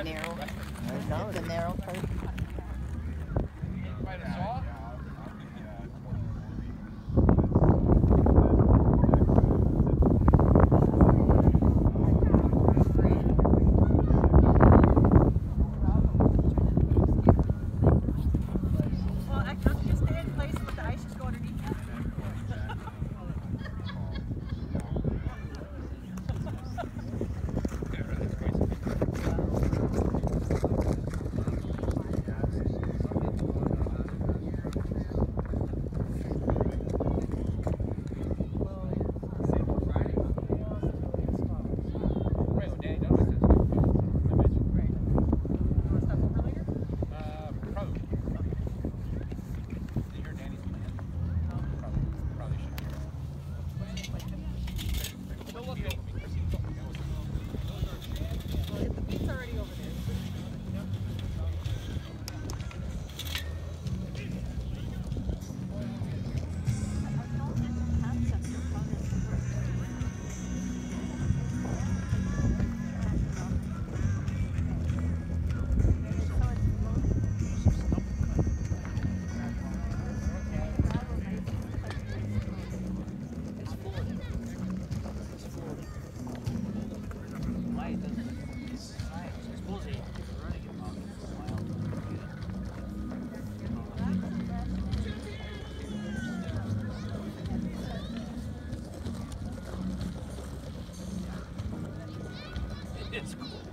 narrow. It's a narrow part. it's cool.